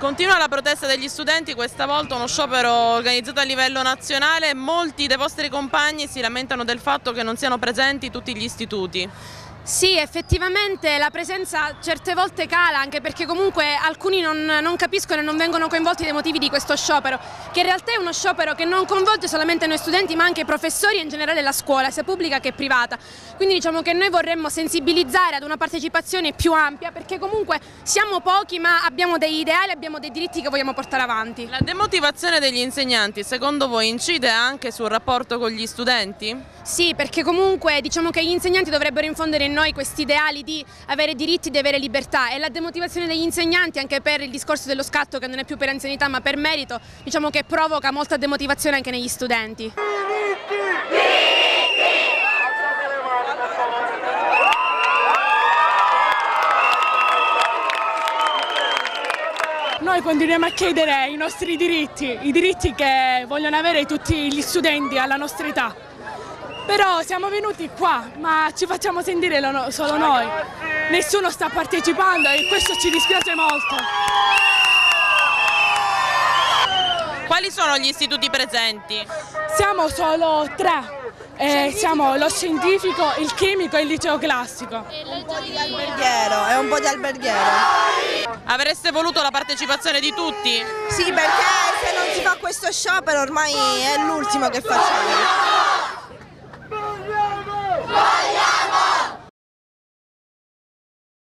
Continua la protesta degli studenti, questa volta uno sciopero organizzato a livello nazionale. Molti dei vostri compagni si lamentano del fatto che non siano presenti tutti gli istituti. Sì, effettivamente la presenza certe volte cala anche perché comunque alcuni non, non, capiscono e non vengono coinvolti dai motivi di questo sciopero, che in realtà è uno sciopero che non coinvolge solamente noi studenti ma anche i professori e in generale la scuola, sia pubblica che privata. Quindi diciamo che noi vorremmo sensibilizzare ad una partecipazione più ampia perché comunque siamo pochi ma abbiamo dei ideali, abbiamo dei diritti che vogliamo portare avanti. La demotivazione degli insegnanti secondo voi incide anche sul rapporto con gli studenti? Sì, perché comunque diciamo che gli insegnanti dovrebbero infondere in noi questi ideali di avere diritti, di avere libertà e la demotivazione degli insegnanti anche per il discorso dello scatto che non è più per anzianità ma per merito, diciamo che provoca molta demotivazione anche negli studenti. Noi continuiamo a chiedere i nostri diritti, i diritti che vogliono avere tutti gli studenti alla nostra età. Però siamo venuti qua, ma ci facciamo sentire solo noi. Nessuno sta partecipando e questo ci dispiace molto. Quali sono gli istituti presenti? Siamo solo tre. Eh, siamo lo scientifico, il chimico e il liceo classico. E un po' di alberghiero, è un po' di alberghiero. Avreste voluto la partecipazione di tutti? Sì, perché se non si fa questo sciopero ormai è l'ultimo che facciamo.